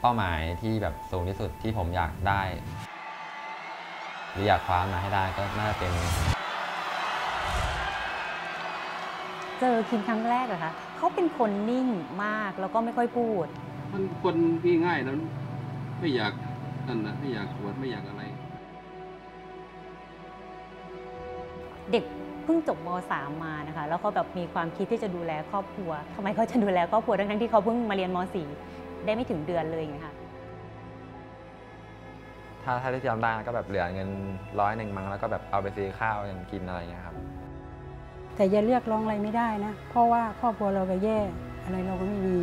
เป้าหมายที่แบบสูงที่สุดที่ผมอยากได้ หรืออยากคว้ามาให้ได้ก็น่าจะเป็น เจอคินครั้งแรกเหรอคะเขาเป็นคนนิ่งมากแล้วก็ไม่ค่อยพูด มันคนง่ายๆแล้วไม่อยากนั่นนะไม่อยากอวดไม่อยากอะไร เด็กเพิ่งจบม .3 มานะคะ แล้วเขาแบบมีความคิดที่จะดูแลครอบครัวทำไมเขาจะดูแลครอบครัวทั้งๆที่เขาเพิ่งมาเรียนม .4 ได้ไม่ถึงเดือนเลยอย่างเงี้ยค่ะถ้าถ้าที่จำได้ก็แบบเหลือเงินร้อยหนึ่งมั้งแล้วก็แบบเอาไปซื้อข้าวกันกินอะไรอย่างเงี้ยครับ แต่อย่าเรียกร้องอะไรไม่ได้นะ เพราะว่าครอบครัวเราก็แย่อะไรเราก็ไม่มี